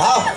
好。